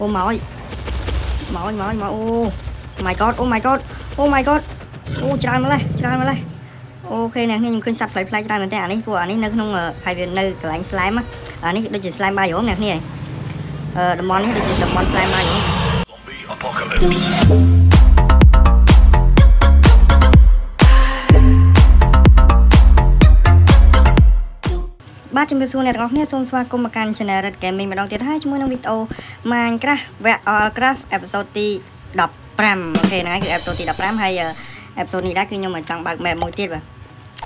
អូមកហើយមកហើយមកហើយមកអូ my god អូ my god អូ my god អូច្រើនម្លេះច្រើនម្លេះអូខេអ្នកនេះខ្ញុំឃើញសត្វផ្លែផ្លែច្រើនមែនតើអានេះពួកអានេះនៅក្នុងហើយវានៅកន្លែង slime អានេះដូចជា slime bio អ្នកនេះអឺតំបន់នេះដូចជាតំបន់ slime bio Zombie apocalypse. បាទជំរាបសួរអ្នកទាំងអស់គ្នាសូមស្វាគមន៍មកកាន់ Channel Red Gaming ម្ដងទៀតហើយជាមួយនឹងវីដេអូ Minecraft វគ្គ Craft episode ទី15អូខេហ្នឹងហើយគឺ episode ទី15ហើយ episode នេះដែរគឺខ្ញុំចង់បើក map មួយទៀតបាទ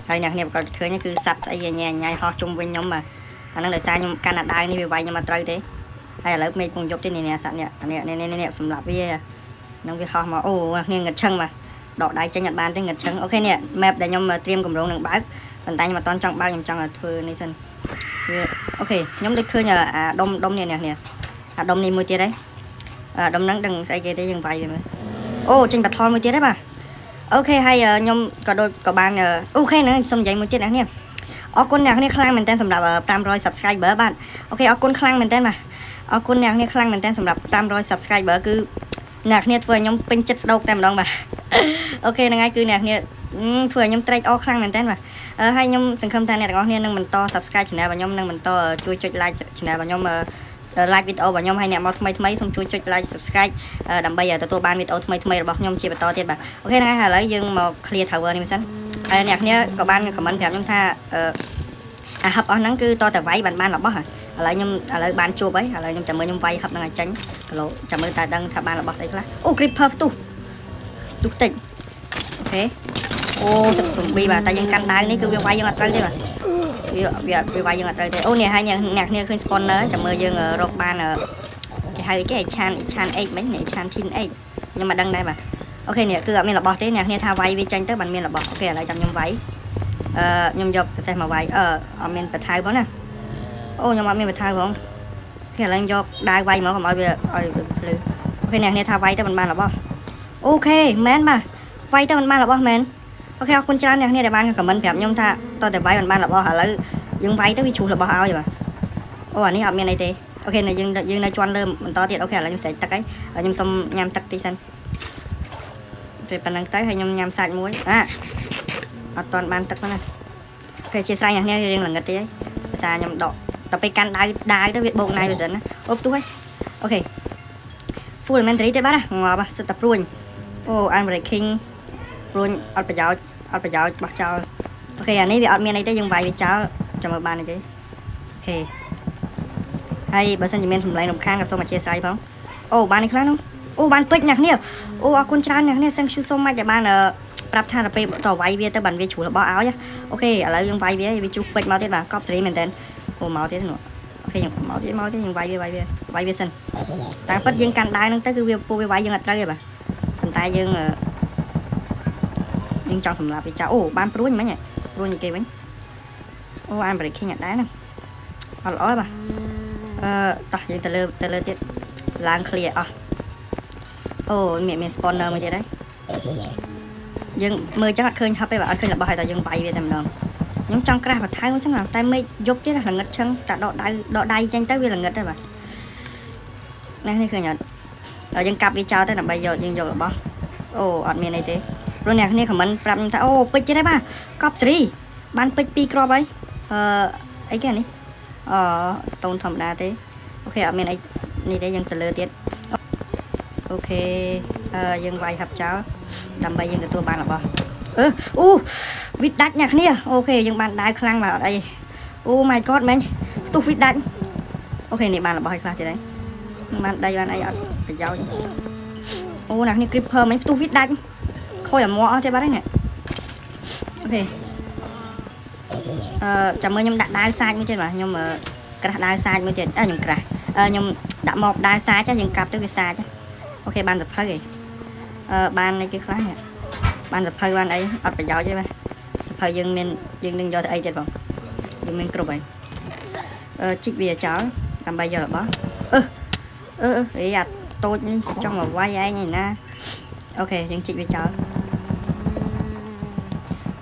ហើយអ្នកគ្នាប្រកាសឃើញគឺសัตว์ស្អីញ៉ៃញ៉ៃហោះជុំវិញខ្ញុំបាទអាហ្នឹងដោយសារខ្ញុំកាន់អាដាវនេះវាវាយខ្ញុំមកត្រូវទេហើយឥឡូវមេឃពងយប់ទេនេះសัตว์នេះនេះនេះនេះសម្រាប់វាហ្នឹងវាហោះមកអូគ្នាងឹតឈឹងបាទដកដៃចេញអត់បានទេងឹតឈឹងអូខេនេះ map ដែលខ្ញុំត្រៀមកម្រងនឹងបើកប៉ុន្តែខ្ញុំអត់តន់ចង់បើកខ្ញុំចង់ធ្វើនេះសិន វា okay ខ្ញុំដូចឃើញអាដុំដុំនេះនេះនេះអាដុំនេះមួយទៀតហើយអាដុំហ្នឹងដឹងស្អីគេទេយើងវាយវាមើលអូចេញ bottle មួយទៀតហើយបាទ okay ហើយខ្ញុំក៏ដូចក៏បាន okay ហ្នឹងសូមនិយាយមួយទៀតអ្នកនេះអរគុណអ្នកនេះខ្លាំងមែនតើសម្រាប់500 subscriber បាទ okay អរគុណខ្លាំងមែនតើបាទអរគុណអ្នកនេះខ្លាំងមែនតើសម្រាប់500 subscriber គឺអ្នកគ្នាធ្វើឲ្យខ្ញុំពេញចិត្តស្ដោកតែម្ដងបាទ okay ហ្នឹងហើយគឺអ្នកគ្នាធ្វើឲ្យខ្ញុំត្រេកអរខ្លាំងមែនតើបាទ ហើយខ្ញុំសង្ឃឹមថាអ្នកទាំងអស់គ្នានឹងបន្ត subscribe channel របស់ខ្ញុំនឹងបន្តជួយចុច like channel របស់ខ្ញុំ like វីដេអូរបស់ខ្ញុំហើយអ្នកមកថ្មីថ្មីសូមជួយចុច like subscribe ដើម្បីទទួលបានវីដេអូថ្មីថ្មីរបស់ខ្ញុំជាបន្តទៀតបាទ okay ហ្នឹងហើយឥឡូវយើងមក clear tower នេះមិនសិនហើយអ្នកគ្នាក៏បាន comment ប្រាប់ខ្ញុំថាអាហឹបអស់ហ្នឹងគឺតតែវាយបានបានរបស់ហើយឥឡូវខ្ញុំឥឡូវបានជួបហើយឥឡូវខ្ញុំចាំមើលខ្ញុំវាយហឹបហ្នឹងឲ្យចេញគីឡូចាំមើលតើដឹងថាបានរបស់ស្អីខ្លះអូ creeper ផ្ទុះផ្ទុះតិចអូខេ អូទឹកសំប៊ីបាទតែយើងកាន់ដាវនេះគឺវាវាយយើងអត់ត្រូវទេបាទវាវាវាវាយយើងអត់ត្រូវទេអូនេះហើយអ្នកគ្នាឃើញ spawner ចាំមើលយើងរកបានគេហៅគេឆានឆាន X មិញនេះឆាន tin X ខ្ញុំមិនដឹងដែរបាទអូខេនេះគឺអត់មានរបស់ទេអ្នកគ្នាថាវាយវាចាញ់ទៅបានមានរបស់អូខេឥឡូវចាំខ្ញុំវាយអឺខ្ញុំយកប្រសេះមកវាយអឺអត់មានពូថៅផងណាអូខ្ញុំអត់មានពូថៅផងគេឥឡូវខ្ញុំយកដាវវាយមកកុំឲ្យវាឲ្យភ្លឺ okay អ្នកគ្នាថាវាយទៅមិនបានរបស់ okay មែនបាទវាយទៅមិនបានរបស់មែន អូខេអរគុណច្រើនអ្នកគ្នាដែលបាន comment ប្រាប់ខ្ញុំថាតើតែវាយមិនបានរបស់ឥឡូវយើងវាយទៅវាជ្រុះរបស់ឲ្យបាទអូអានេះអត់មានអីទេ okay យើងយើងនៅជាន់លើបន្តទៀត okay ឥឡូវខ្ញុំស្រែកទឹកហើយខ្ញុំសុំញ៉ាំទឹកតិចសិនពេលប៉ុណ្ណឹងទៅហើយខ្ញុំញ៉ាំសាច់មួយអាអត់ទាន់បានទឹកហ្នឹងណាអូខេជាស្រ័យអ្នកគ្នារៀងល្ងឹតតិចហើយភាសាខ្ញុំដកតែពេលកាន់ដាវដាវទៅវាបោកណៃវាសិនណាអូផ្ទុះហើយអូខេ full elementary ទេបាទងាប់សិតតែព្រួញអូ unbreaking ព្រួញអត់ប្រយោជន៍អត់ប្រយោជន៍បោះចោលអូខេអានេះវាអត់មានអីទេយើងវាយវាចោលចាំមើលបានអីទេអូខេហើយបើសិនជាមានសម្លេងរំខានក៏សូមអធិស្ឋានផងអូបាននេះខ្លះនោះអូបានពេជ្រអ្នកនេះអូអរគុណច្រើនអ្នកនេះ thank you so much ដែលបានប្រាប់ថាទៅពេលតវាយវាទៅបានវាជ្រុះរបស់ឲ្យអូខេឥឡូវយើងវាយវាវាជ្រុះពេជ្រមកទៀតបាទកប់សេរីមែនតើអូមកទៀតនោះអូខេយើងមកទៀតមកទៀតយើងវាយវាវាយវាវាយវាសិនតែពិតយើងកាន់ដាវហ្នឹងទៅគឺវាពូវាវាយយើងអត់ត្រូវទេបាទប៉ុន្តែយើង យើងចង់សម្លាប់វាចោលអូបានព្រួញមិញព្រួញគេវិញអូអានបរិខេញអត់ដែរហ្នឹងអត់ល្អទេបាទអឺតោះយើងទៅលើទៅលើទៀតឡើង clear អស់អូមានមាន spawner មួយទៀតហើយយើងមើលចឹងអត់ឃើញហឹបទេបាទអត់ឃើញរបស់ហើយតែយើងវាយវាតែម្ដងខ្ញុំចង់ក្រាស់បន្ថែមហ្នឹងតែមេឃយប់ទៀតល្ងឹតឈឹងតែដកដៃដកដៃចេញទៅវាល្ងឹតទេបាទនេះនេះឃើញអត់ដល់យើងកាប់វាចោលទៅដើម្បីយកយើងយករបស់អូអត់មានអីទេ ព្រោះអ្នកគ្នាខមមិនប្រាប់ខ្ញុំថាអូពេជ្រទៀតហើយបាទកប់សេរីបានពេជ្រ2គ្រាប់ហើយអឺអីគេនេះអឺ stone ធម្មតាទេ okay អត់មានអីនេះទេយើងទៅលើទៀត okay អឺយើងវាយហឹបចោលដើម្បីយើងទទួលបានរបស់អឺអូវិតដាច់អ្នកគ្នា okay យើងបានដាវខ្លាំងមកអត់អីអូ my god មែនផ្ទុះវិតដាច់ okay នេះបានរបស់ឲ្យខ្លះទៀតហើយបានដីបានអីអត់ប្រយោជន៍អូអ្នកគ្នា creeper មិញផ្ទុះវិតដាច់ ខូចអាមួអស់ទេបាត់ហើយនេះអូខេអឺចាំមើលខ្ញុំដាក់ដាវសាច់មួយទៀតបាទខ្ញុំក្រាស់ដាវសាច់មួយទៀតអឺខ្ញុំក្រាស់អឺខ្ញុំដាក់មកដាវសាច់យើងកាប់ទៅវាសាច់អូខេបានសភៅឯងអឺបានអីគេខ្លះបានសភៅបានអីអត់ប្រយោជន៍ទេបាទសភៅយើងមានយើងនឹងយកទៅអីទៀតបងយើងមានគ្រប់ហើយអឺជីកវាចោលដើម្បីយករបស់អឺអឺអឺអាតូចនេះចង់មកវាយឯងឯណា okay យើងជីកវាចោល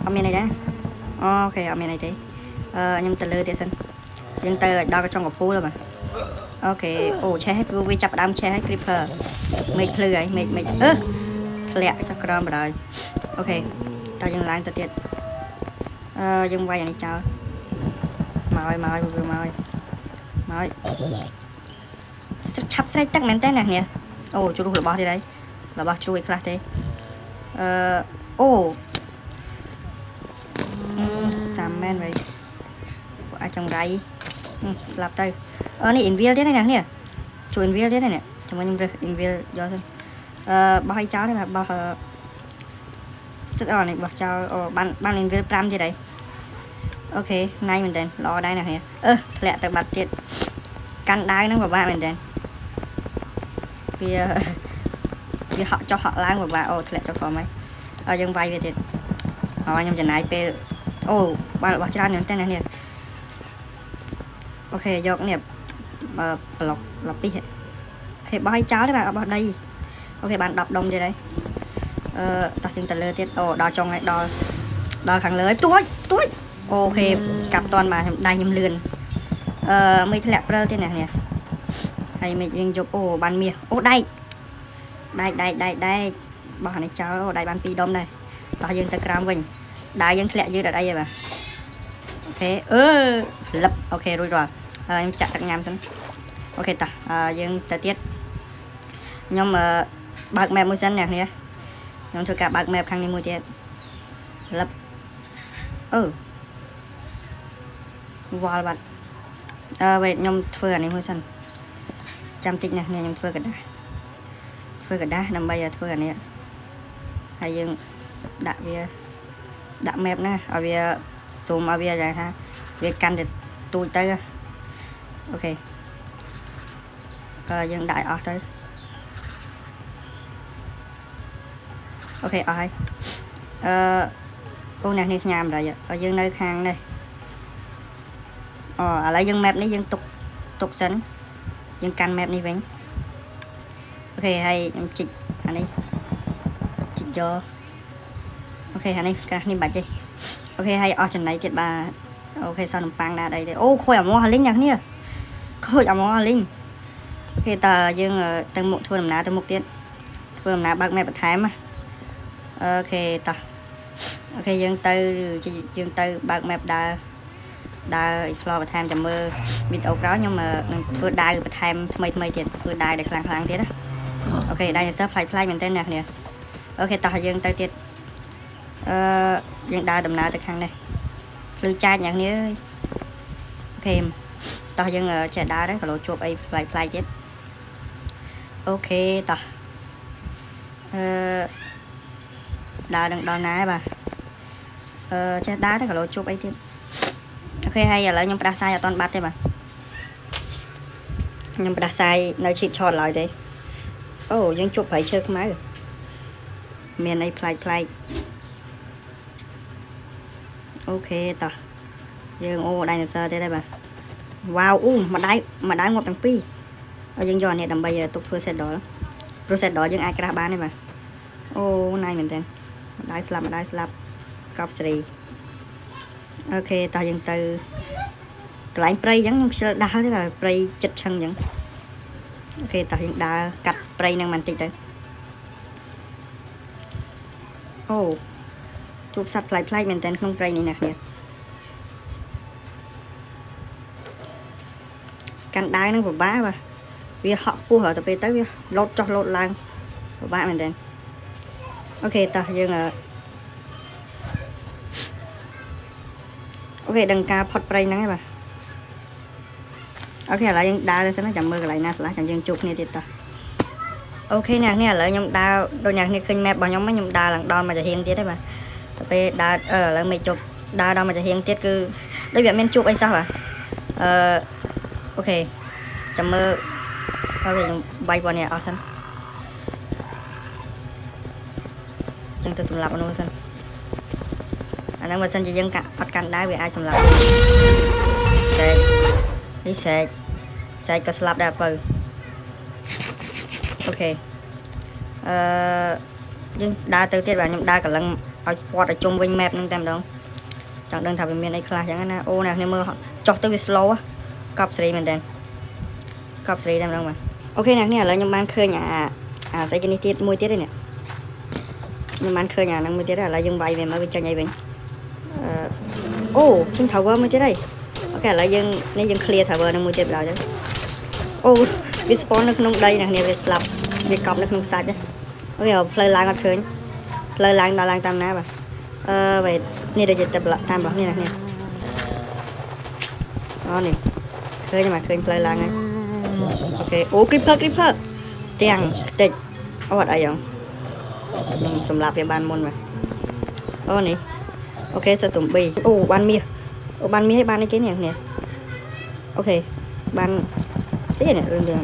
អត់មានអីដែរ okay អត់មានអីទេអឺខ្ញុំទៅលើទៀតសិនយើងទៅដល់ចុងកពូលបាទ okay អូឆេះហើយគឺវាចាប់ផ្ដើមឆេះហើយ creeper មេឃភ្លឺហើយមេឃមេឃអឺធ្លាក់ចុះក្រោមបណ្ដោយ okay តើយើងឡើងទៅទៀតអឺយើងវាយអានេះចោលមកហើយមកហើយវាមកហើយមកហើយឆាប់ស្រែកទឹកមែនតើអ្នកនេះអូជ្រុះរបស់ទៀតហើយរបស់ជ្រួយខ្លះទេអឺអូ ចចង្រៃស្លាប់ទៅអឺនេះ inveal ទៀតណានេះជួយ inveal ទៀតនេះចាំខ្ញុំរើស inveal យកសិនអឺបោះឲ្យចោលនេះបោះសឹកអនេះបោះចោលអូបានបាន inveal 5ទៀតហើយអូខេណៃមែនតើល្អដែរណានេះអឺធ្លាក់ទៅបាត់ទៀតកាន់ដាវហ្នឹងពិបាកមែនតើវាវាហក់ចុះហក់ឡើងពិបាកអូធ្លាក់ចុះក្រោមហើយហើយយើងវាយវាទៀតហើយខ្ញុំចំណាយពេលអូបានរបស់ច្រើនមែនតើនេះអូ ខេយកនេះប្លុកឡពីអូខេបោះឲ្យចោលទេបាទអត់បោះដីអូខេបាន10ដុំទៀតហើយអឺតោះជាងទៅលើទៀតអូដល់ចុងហើយដល់ដល់ខាងលើហើយទួយទួយអូខេកាប់តន់បាទខ្ញុំដៃខ្ញុំលឿនអឺមិនធ្លាក់ព្រិលទៀតនេះនេះហើយមិនយើងយកអូបានមាសអូដែកដែកដែកដែកដែកបោះនេះចោលអូដែកបាន2ដុំដែរតោះយើងទៅក្រោមវិញដាវយើងធ្លាក់យឺតអត់អីទេបាទអូខេអឺលឹបអូខេរួចរាល់ ហើយខ្ញុំចាក់ទឹកញ៉ាំសិនអូខេតោះយើងទៅទៀតខ្ញុំបើក map មួយសិនអ្នកនេះខ្ញុំធ្វើការបើក map ខាងនេះមួយទៀតលឹបអឺវល់បាត់អឺវេខ្ញុំធ្វើអានេះមួយសិនចាំតិចណាខ្ញុំធ្វើกระดาษធ្វើกระดาษដើម្បីឲ្យធ្វើអានេះហើយយើងដាក់វាដាក់ map ណាឲ្យវា zoom ឲ្យវាយ៉ាងថាវាកាន់តែទូចទៅ okay អឺយើងដាក់ឲ្យអស់ទៅ okay អស់ហើយអឺអូអ្នកនេះញ៉ាំដែរយើងនៅខាងនេះអូឥឡូវយើង map នេះយើងទុកទុកសិនយើងកាន់ map នេះវិញ okay ហើយខ្ញុំជីកអានេះជីកយកokay អានេះកាសនេះបាច់ទេ okay ហើយអស់ចំណៃទៀតបាទ okay សោះនំប៉័ងណាអីទេអូខូចអាម៉ោះលីងអ្នកនេះ ខូចអាម៉ោះលីង okay តើយើងទៅមុខធ្វើដំណើរទៅមុខទៀតធ្វើដំណើរបើក map បន្ថែម okay តោះ okay យើងទៅយើងទៅបើក map ដើរដើរ explore បន្ថែមចាំមើលវីដេអូក្រោយខ្ញុំនឹងធ្វើដាវបន្ថែមថ្មីថ្មីទៀតធ្វើដាវដែលខ្លាំងខ្លាំងទៀតណាokay ដាវសើផ្លាច់ផ្លាច់មែនតើអ្នកគ្នា okay តោះយើងទៅទៀតអឺយើងដើរដំណើរទៅខាងនេះភ្លឺចាច់អ្នកនេះអើយ okay តោះយើងចេះដើរដែរក្រែងលោជួបអីប្លែកប្លែកទៀត okay តោះអឺដើរនឹងដល់ណាបាទអឺចេះដើរតែក្រែងលោជួបអីទៀត okay ហើយឥឡូវខ្ញុំផ្ដាសាយអត់ទាន់បាត់ទេបាទខ្ញុំផ្ដាសាយនៅឈីតឆតឡើយទេអូយើងជួបប្រៃឈើខ្មៅមានអីផ្លែកផ្លែកអូខេតោះយើងអូដៃនសើទៀតហើយបាទ វ៉ាវអូម្ដាយម្ដាយងាប់ទាំងពីរហើយយើងយកអានេះដើម្បីទុកធ្វើ set doll ព្រោះ set doll យើងអាចក្រាស់បានទេបាទអូណៃមែនតើម្ដាយស្លាប់ម្ដាយស្លាប់កប់ស្រីអូខេតោះយើងទៅកន្លែងព្រៃអញ្ចឹងខ្ញុំខ្ជិលដើរទេបាទព្រៃចិត្តឆឹងអញ្ចឹងអូខេតោះយើងដើរកាត់ព្រៃនឹងបន្តិចទៅអូជួបសត្វប្លែកៗមែនទែនក្នុងព្រៃនេះណាគ្នា កាន់ដាវនឹងពិបាកបាទវាហក់ខ្ពស់ទៅពេលទៅវាលោតចុះលោតឡើងពិបាកមែនទែនអូខេតោះយើងអូខេដឹងការផុតព្រៃហ្នឹងឯងបាទអូខេឥឡូវយើងដើរទៅសិនចាំមើលកន្លែងណាស្លាស់ចាំយើងជួបគ្នាទៀតតោះអូខេអ្នកនេះឥឡូវខ្ញុំដើរដូចអ្នកនេះឃើញ map របស់ខ្ញុំខ្ញុំដើរឡើងដល់មកចាហៀងទៀតទេបាទទៅពេលដើរអឺឥឡូវមិនជប់ដើរដល់មកចាហៀងទៀតគឺដូចវាមានជួបអីសោះបាទអឺ អូខេចាំមើលអូខេខ្ញុំបាយប៉ុណ្នេះអស់សិនចឹងទៅសម្រាប់មនុស្សសិនអាហ្នឹងបើសិនជាយើងកាអត់កាន់ដែរវាអាចសម្រាប់សេកនេះសេកសេកក៏ស្លាប់ដែរបើអូខេអឺយើងដើរទៅទៀតបាទខ្ញុំដើរកន្លងឲ្យពាត់ឲ្យជុំវិញ map ហ្នឹងតែម្ដងចង់ដឹងថាវាមានអីខ្លះចឹងណាអូណាគ្នាមើលចុះទៅវា slow កប់សេរីមែនតើកប់សេរីតែម្ដងបាទokអ្នកនេះឥឡូវខ្ញុំបានឃើញអាអាស្អីគេនេះទៀតមួយទៀតទេនេះខ្ញុំបានឃើញអាហ្នឹងមួយទៀតឥឡូវយើងវាយវាមកវាចេញអីវិញអឺអូចេញ tower មួយទៀតហើយ okឥឡូវយើងនេះយើង clear tower នឹងមួយទៀតបណ្ដោយទៅអូវា spawn នៅក្នុងដីអ្នកនេះវាស្លាប់វាកប់នៅក្នុងសាច់ ok ផ្លូវឡើងអត់ឃើញផ្លូវឡើងដល់ឡើងតាមណាបាទអឺ wait នេះដូចជាតាមតាមរបស់នេះនេះអូនេះឃើ ញមកឃើញផ្លូវឡើងហើយអូខេអូ creeper creeper ទាំងខ្ទេចអូអត់អីហ៎ខ្ញុំសម្រាប់វាបានមុនមកអូនេះអូខេសិតសំប៊ីអូបានមាសអូបានមាសឲ្យបានអីគេនេះនេះអូខេបានស្អីនេះរឿងរឿង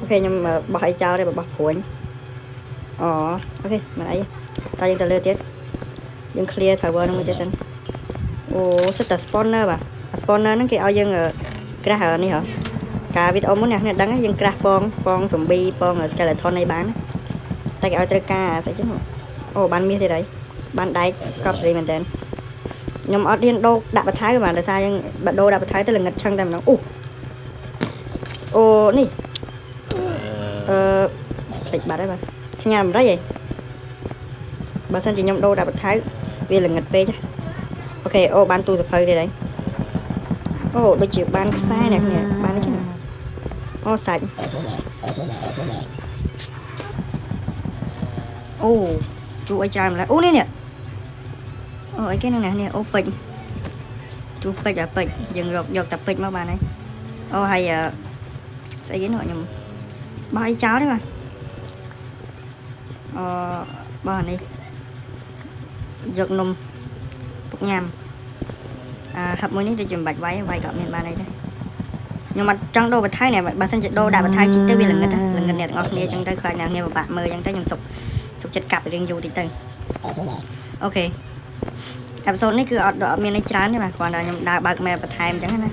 អូខេខ្ញុំបោះអីចោលទេបោះព្រួញអូអូខេមិនអីតែយើងទៅលើទៀតយើង clear tower នឹងមួយទៀតសិនអូសិតតែ spawner បាទ spawner ហ្នឹងគេឲ្យយើងក្រាស់នេះហ៎កាលវីដេអូមុនអ្នកអ្នកដឹងយើងក្រាស់ពងពងសំប៊ីពង skeleton អីបានតែគេឲ្យត្រូវការស្អីចឹងអូបានមាសទៀតហើយបានដែកកប់សេរីមែនតើខ្ញុំអត់រៀនដូរដាក់បន្ថែមបាទដោយសារយើងបើដូរដាក់បន្ថែមទៅល្ងិតឆឹងតែម្ដងអូអូនេះអឺភ្លេចបាត់ហើយបាទផ្ញើអំរៃហីបើសិនជាខ្ញុំដូរដាក់បន្ថែមវាល្ងិតពេកអូខេអូបានទូសភៅទៀតហើយ អូដូចជាបានខ្សែអ្នកនេះបាននេះអូសាច់អូជួអីច្រើនម្ល៉េះអូនេះនេះអូអីគេនឹងនេះអូពេជ្រជួពេជ្រអាពេជ្រយើងយកយកតែពេជ្រមកបានហើយអូហើយស្អីគេនោះខ្ញុំបោះអីចោលទេបាទអឺបោះនេះយកនំទុកញ៉ាំអា ហឹបមួយនេះដូចជាមិនបាច់វាយវាយក៏មានបានអីដែរខ្ញុំអត់ចង់ដូរបន្ថែមនេះបើសិនជាដូរដាក់បន្ថែមជីទៅវាល្ងិតល្ងិតអ្នកទាំងអស់គ្នាអញ្ចឹងទៅខ្លាចអ្នកគ្នាពិបាកមើលអញ្ចឹងទៅខ្ញុំសុកសុកចិត្តកាប់រៀងយូរតិចទៅអូខេអេពីសូតនេះគឺអត់អត់មានអីច្រើនទេបាទគ្រាន់តែខ្ញុំដើរបើកមែបន្ថែមអញ្ចឹងណា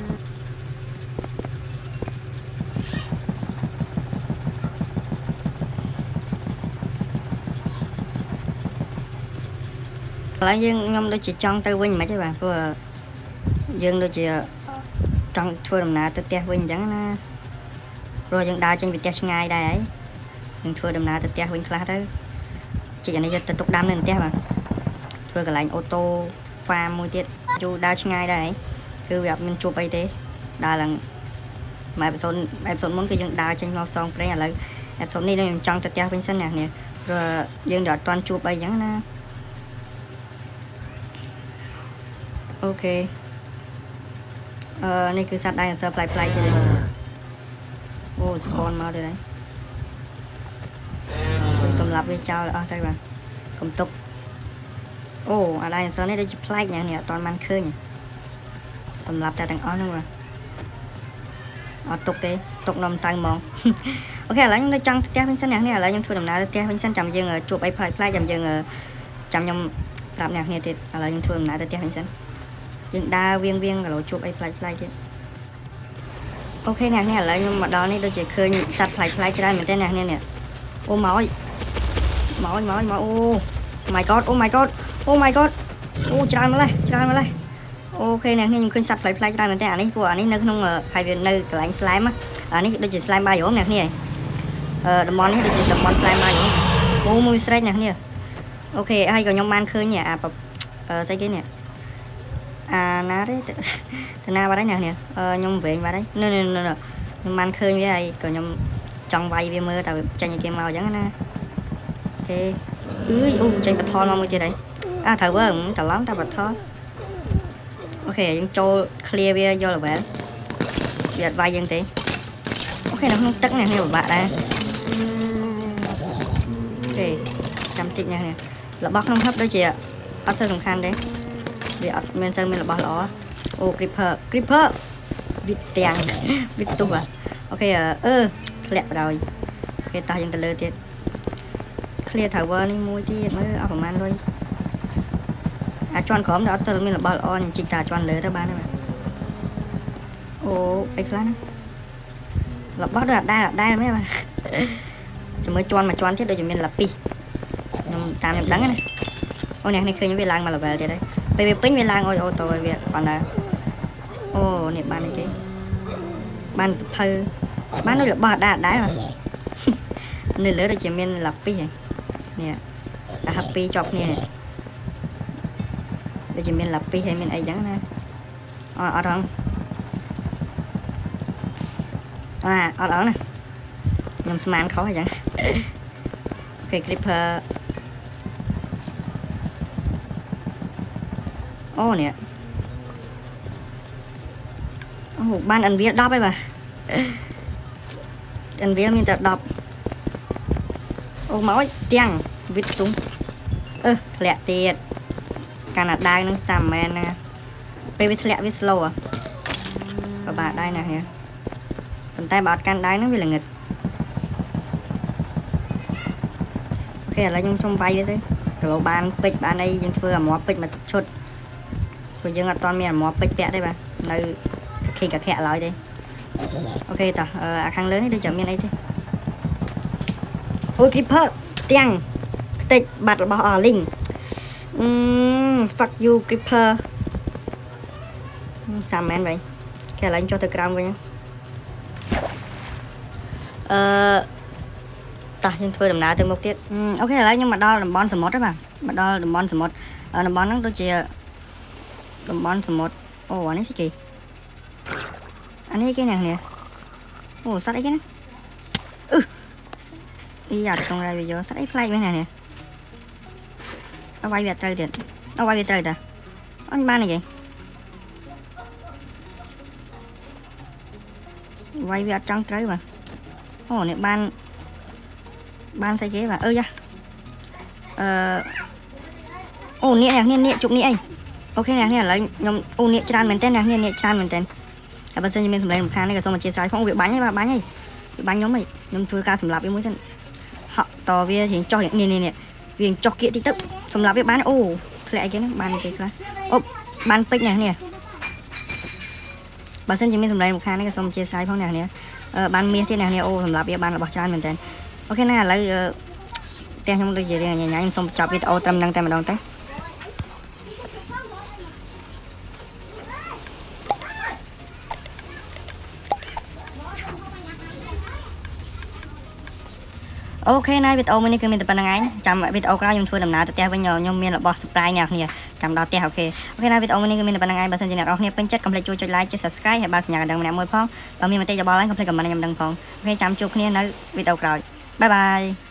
ឥឡូវយើងខ្ញុំដូចជាចង់ទៅវិញមិនខ្មិចទេបាទព្រោះ យើងដូចជាចង់ធ្វើដំណើរទៅផ្ទះវិញអញ្ចឹងណាព្រោះយើងដើរចេញពីផ្ទះឆ្ងាយដែរហើយយើងធ្វើដំណើរទៅផ្ទះវិញខ្លះទៅជីអានេះយកទៅទុកដាំនៅផ្ទះបាទធ្វើកន្លែងអូតូហ្វាមមួយទៀតយូរដើរឆ្ងាយដែរហើយគឺវាអត់មានជួបអីទេដើរឡើងមួយអេពីសូតអេពីសូតមុនគឺយើងដើរចេញមកផ្សងព្រេងឥឡូវអេពីសូតនេះខ្ញុំចង់ទៅផ្ទះវិញសិនណានេះព្រោះយើងដល់អត់ទាន់ជួបអីអញ្ចឹងណាអូខេ អឺនេះគឺសត្វដៃអសើប្លែកប្លែកទៀតអូស្ពនមកទៀតហើយសម្រាប់វាចោលអស់ទៅបាទកុំទុកអូអាដៃអសើនេះដូចជាប្លែកណាស់នេះអត់ទាន់បានឃើញសម្រាប់តែទាំងអស់ហ្នឹងបាទអត់ទុកទេទុកនំសៅហ្មងអូខេឥឡូវខ្ញុំនៅចង់ផ្ទះវិញសិនអ្នកនេះឥឡូវខ្ញុំធ្វើដំណើរទៅផ្ទះវិញសិនចាំយើងជួបអីប្លែកប្លែកចាំយើងចាំខ្ញុំប្រាប់អ្នកនេះទៀតឥឡូវខ្ញុំធ្វើដំណើរទៅផ្ទះវិញសិន យើងដើរវៀងវៀងក៏លោជួបអីប្លែកប្លែកទៀតអូខេអ្នកនេះឥឡូវខ្ញុំមកដល់នេះដូចជាឃើញសត្វប្លែកប្លែកច្រើនមែនទេអ្នកនេះនេះអូមកមកមកមកអូ my god អូ my god អូ my god អូច្រើនម្លេះច្រើនម្លេះអូខេអ្នកនេះខ្ញុំឃើញសត្វប្លែកប្លែកច្រើនមែនទេអានេះពួកអានេះនៅក្នុងហើយវានៅកន្លែង slime អានេះដូចជា slime បាយរងអ្នកនេះអឺតំបន់នេះដូចជាតំបន់ slime បាយរងអូមួយស្រេចអ្នកនេះអូខេហើយក៏ខ្ញុំបានឃើញអាអឺស្អីគេនេះ អាណាទេតាណាបាត់ហើយអ្នកនេះខ្ញុំវែងបាត់ហើយនៅខ្ញុំបានឃើញវាហើយក៏ខ្ញុំចង់វាយវាមើលតែចេញឲ្យគេមកអញ្ចឹងណាគេអឺអូចេញបថលមកមួយទៀតហើយអាត្រូវវើច្រឡំតែបថលអូខេយើងចូល clear វាយក level វាអត់វាយយើងទេអូខេនៅក្នុងទឹកនេះនេះពិបាកដែរអូខេចាំតិចនេះរបស់ក្នុងហឹបដូចជាអត់សូវសំខាន់ទេ វាអត់មានសូវមានរបស់ល្អអូ creeper creeper វិតទាំងវិតទុះអូខេអឺធ្លាក់បដ ாய் គេតោះយើងទៅលើទៀត clear tower នេះមួយទៀតមើលអស់ប្រហែលលុយអាចន់ក្រោមដល់អត់សូវមានរបស់ល្អខ្ញុំជីកតាជន់លើទៅបានទេអូអីខ្លះណារបស់ដូចអត់ដែរអត់ដែរមែនបាទជាមួយជន់មួយជន់ទៀតដូចជាមានឡាពីសខ្ញុំតាមខ្ញុំដឹងណាអូអ្នកនេះឃើញវាឡើងមក level ទៀតហើយ ពេលវាពេញវាឡើងអុយអូតូឲ្យវាប៉ុន្តែអូនេះបានអីគេបានសភៅបាននៅរបស់ដែរដែរបាទនៅលើដូចជាមានឡាពីសនេះអាហាពីជាប់គ្នានេះដូចជាមានឡាពីសហើយមានអីចឹងណាអត់អត់ហងអាអត់អត់ណាខ្ញុំស្មានខុសអញ្ចឹងអូខេ អូនេះអូបានអិនវា10ហើយបាទអិនវាមានតែ10អូមកទាំងវិតទុំអឺធ្លាក់ទៀតកាណាដាវនឹងសាមែនណាពេលវាធ្លាក់វា slow อ่ะពិបាកដែរណានេះប៉ុន្តែបើអត់កាន់ដៃហ្នឹងវាល្ងឹតអូខេឥឡូវខ្ញុំសុំវាយវាទៅគីឡូបានពេជ្របានអីយើងធ្វើអាមាត់ពេជ្រមកឈុត ព្រោះយើងអត់ទាន់មានអាមាត់ពេជ្រពាក់ទេបាទនៅខេកខៈឡើយទេអូខេតោះអាខាងលើនេះដូចជាមានអីទេអូ creeper ទាំងខ្ទេចបាត់របស់អលីងអឺ fuck you creeper សាមែនវិញគេឡើងចុះទៅក្រោមវិញអឺតោះយើងធ្វើដំណើរទៅមុខទៀតអូខេឥឡូវខ្ញុំមកដល់តំបន់សមុទ្រហើយបាទមកដល់តំបន់សមុទ្រតំបន់ហ្នឹងដូចជា តំបន់សមុទ្រអូអានេះគេអានេះគេអ្នកនេះអូសត្វអីគេណាអឺយ៉ាក្នុងរាយវាយកសត្វអីប្លែកមែនណានេះអវាយវាត្រូវទៀតអវាយវាត្រូវតាអញបានអីគេវាយវាអត់ចង់ត្រូវបាទអូនេះបានបានស្អីគេបាទអឺយ៉ាអឺអូនេះនេះនេះជុកនេះអី អូខេអ្នកនេះឥឡូវខ្ញុំអូនេះច្រើនមែនតើអ្នកនេះនេះច្រើនមែនតើហើយបើសិនជាមានសម្លេងរំខាននេះក៏សូមអធិស្ឋានផងវាបាញ់ហើយបាទបាញ់ហើយវាបាញ់ខ្ញុំហីខ្ញុំធ្វើការសម្លាប់វាមួយសិនហក់តវារៀងចុះនេះនេះនេះវាចុះគៀកតិចទៅសម្រាប់វាបានអូធ្លាក់អីគេហ្នឹងបានគេខ្លះអូបានពេជ្រនេះនេះបើសិនជាមានសម្លេងរំខាននេះក៏សូមអធិស្ឋានផងអ្នកនេះបានមាសទៀតអ្នកនេះអូសម្រាប់វាបានរបស់ច្រើនមែនតើអូខេណាឥឡូវផ្ទះខ្ញុំដូចជារៀងញញ៉ាំខ្ញុំសូមបញ្ចប់វីដេអូត្រឹមហ្នឹងតែម្ដងទៅ អូខេណាវីដេអូមួយនេះគឺមានតែប៉ុណ្្នឹងឯងចាំវីដេអូក្រោយខ្ញុំធ្វើដំណើរទៅផ្ទះវិញខ្ញុំមានរបស់ surprise អ្នកគ្នាចាំដល់ផ្ទះ ok ok ណាវីដេអូមួយនេះគឺមានតែប៉ុណ្ណឹងឯងបើសិនជាអ្នកនរគ្នាពេញចិត្តកុំភ្លេចជួយចុច like ចុច subscribe ហើយបើសញ្ញាកណ្ដឹងម្នាក់មួយផងបើមានមតិយោបល់ហើយកុំភ្លេច comment ខ្ញុំដឹងផង ok ចាំជួបគ្នានៅវីដេអូក្រោយ bye bye